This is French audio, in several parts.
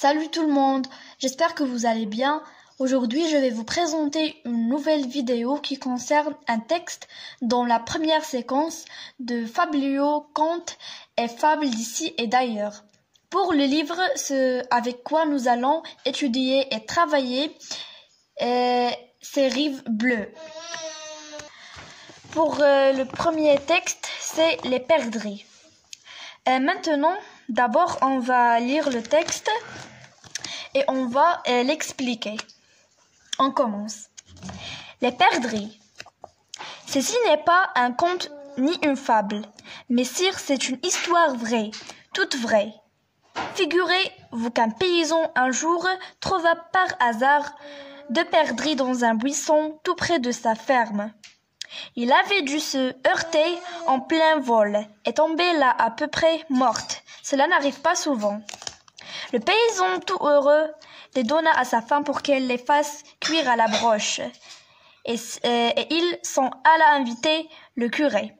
Salut tout le monde, j'espère que vous allez bien. Aujourd'hui, je vais vous présenter une nouvelle vidéo qui concerne un texte dans la première séquence de Fablio, Conte et Fables d'ici et d'ailleurs. Pour le livre, ce avec quoi nous allons étudier et travailler, c'est Rives bleues. Pour euh, le premier texte, c'est les perdrix. Et maintenant, d'abord, on va lire le texte et on va euh, l'expliquer. On commence. Les perdrix. Ceci n'est pas un conte ni une fable, mais sire, c'est une histoire vraie, toute vraie. Figurez-vous qu'un paysan un jour trouva par hasard deux perdrix dans un buisson tout près de sa ferme. Il avait dû se heurter en plein vol et tomber là à peu près morte. Cela n'arrive pas souvent. Le paysan, tout heureux, les donna à sa femme pour qu'elle les fasse cuire à la broche. Et, et il s'en alla inviter le curé.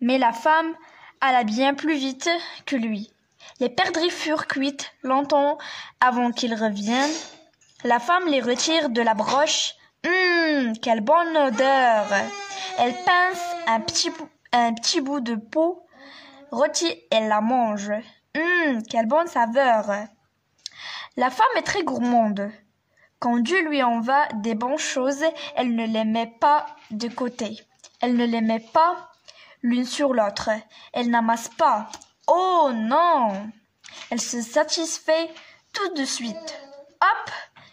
Mais la femme alla bien plus vite que lui. Les perdrix furent cuites longtemps avant qu'il revienne. La femme les retire de la broche. Hum, quelle bonne odeur! Elle pince un petit, bout, un petit bout de peau rôtie et la mange. Hum, quelle bonne saveur. La femme est très gourmande. Quand Dieu lui envoie des bonnes choses, elle ne les met pas de côté. Elle ne les met pas l'une sur l'autre. Elle n'amasse pas. Oh non Elle se satisfait tout de suite. Hop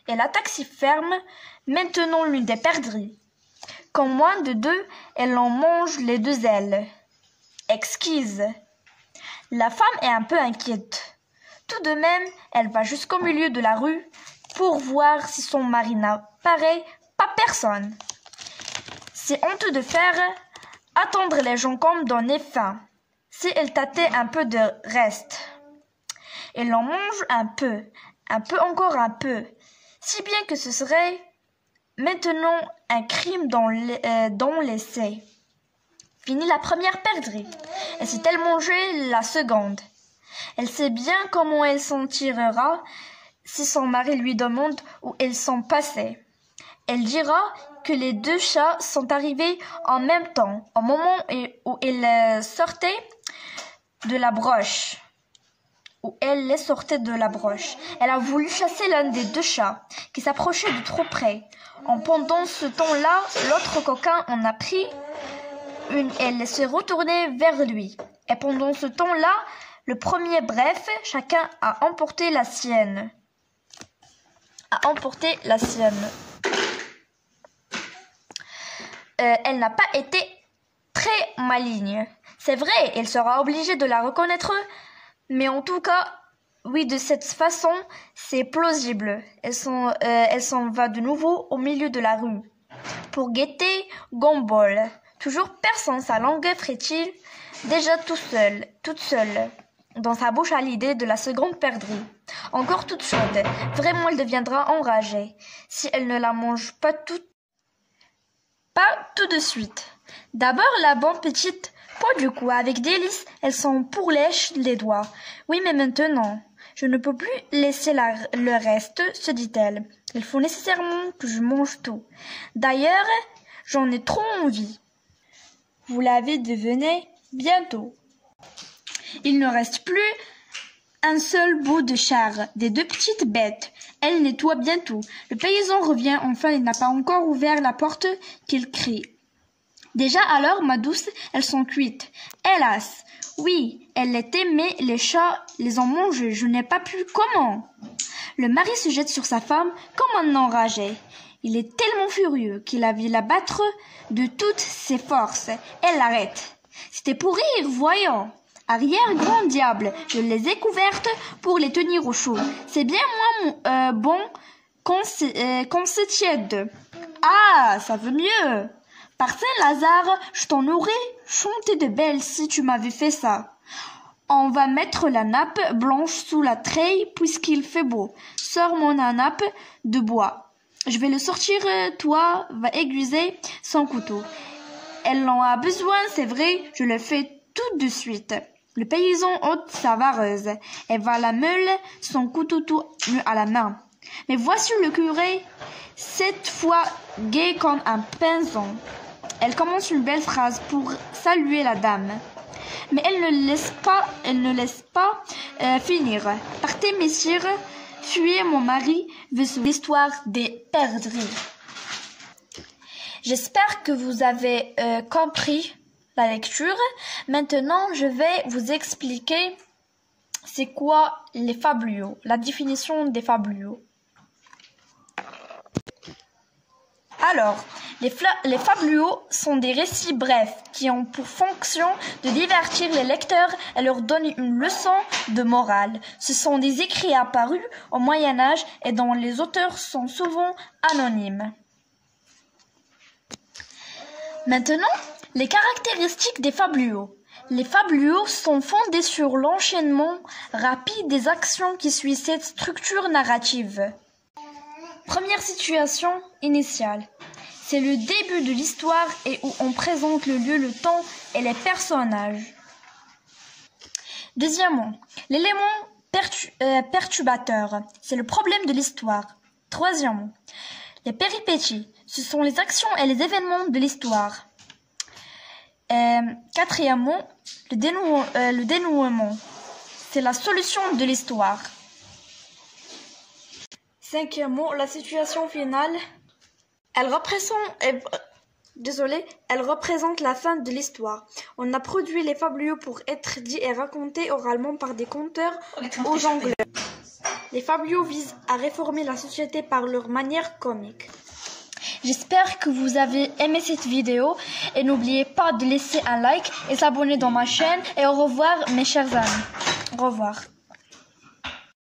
Et la taxi ferme. Maintenant l'une des perdrix. Qu'en moins de deux, elle en mange les deux ailes. Exquise. La femme est un peu inquiète. Tout de même, elle va jusqu'au milieu de la rue pour voir si son mari n'apparaît pas personne. C'est honteux de faire attendre les gens comme donner faim. Si elle tâtait un peu de reste. Elle en mange un peu, un peu encore un peu, si bien que ce serait maintenant un crime dans l'essai. Fini la première perdrix. Et s'est-elle mangé la seconde Elle sait bien comment elle s'en tirera si son mari lui demande où elle s'en passait. Elle dira que les deux chats sont arrivés en même temps, au moment où elle sortait de la broche. Où elle les sortait de la broche. Elle a voulu chasser l'un des deux chats, qui s'approchait de trop près. En pendant ce temps-là, l'autre coquin en a pris une, elle s'est retournée vers lui. Et pendant ce temps-là, le premier, bref, chacun a emporté la sienne. A emporté la sienne. Euh, elle n'a pas été très maligne. C'est vrai, elle sera obligée de la reconnaître, mais en tout cas, oui, de cette façon, c'est plausible. Elle s'en, euh, elle s'en va de nouveau au milieu de la rue. Pour guetter Gombol. Toujours perçant sa langue frétille, déjà tout seul, toute seule, dans sa bouche à l'idée de la seconde perdrix. Encore toute chaude, vraiment elle deviendra enragée, si elle ne la mange pas tout, pas tout de suite. D'abord la bonne petite pas du coup, avec délice, elle s'en pourlèche les doigts. Oui, mais maintenant, je ne peux plus laisser le reste, se dit-elle. Il faut nécessairement que je mange tout. D'ailleurs, j'en ai trop envie. Vous l'avez deviné bientôt. Il ne reste plus un seul bout de char des deux petites bêtes. Elle nettoie bientôt. Le paysan revient enfin, il n'a pas encore ouvert la porte qu'il crie. Déjà alors, ma douce, elles sont cuites. Hélas. Oui, elles l'étaient, mais les chats les ont mangées. Je n'ai pas pu. Comment? Le mari se jette sur sa femme comme un enragé. Il est tellement furieux qu'il a vu la battre de toutes ses forces. Elle l'arrête. C'était pour rire, voyons. Arrière, grand diable, je les ai couvertes pour les tenir au chaud. C'est bien moins euh, bon qu'on se, euh, tiède. Ah, ça veut mieux. Par Saint-Lazare, je t'en aurais chanté de belles si tu m'avais fait ça. On va mettre la nappe blanche sous la treille puisqu'il fait beau. Sors mon nappe de bois. Je vais le sortir, euh, toi va aiguiser son couteau. Elle en a besoin, c'est vrai, je le fais tout de suite. Le paysan ôte sa vareuse et va la meule, son couteau tout à la main. Mais voici le curé, cette fois gai comme un pinson. Elle commence une belle phrase pour saluer la dame. Mais elle ne laisse pas, elle ne laisse pas euh, finir. Partez, messieurs, fuyez, mon mari l'histoire des perdrix. J'espère que vous avez euh, compris la lecture. Maintenant, je vais vous expliquer c'est quoi les fabliaux, la définition des fabliaux. Alors, les, fabliaux sont des récits brefs qui ont pour fonction de divertir les lecteurs et leur donner une leçon de morale. Ce sont des écrits apparus au Moyen Âge et dont les auteurs sont souvent anonymes. Maintenant, les caractéristiques des fabliaux. Les fabliaux sont fondés sur l'enchaînement rapide des actions qui suivent cette structure narrative. Première situation initiale. C'est le début de l'histoire et où on présente le lieu, le temps et les personnages. Deuxièmement, l'élément euh, perturbateur. C'est le problème de l'histoire. Troisièmement, les péripéties. Ce sont les actions et les événements de l'histoire. Euh, quatrièmement, le, euh, le dénouement. C'est la solution de l'histoire. Cinquièmement, la situation finale. Elle représente, désolé, elle représente la fin de l'histoire. On a produit les fabliaux pour être dits et racontés oralement par des conteurs aux jongleurs. Les fabliaux visent à réformer la société par leur manière comique. J'espère que vous avez aimé cette vidéo et n'oubliez pas de laisser un like et s'abonner dans ma chaîne et au revoir mes chers amis. Au revoir.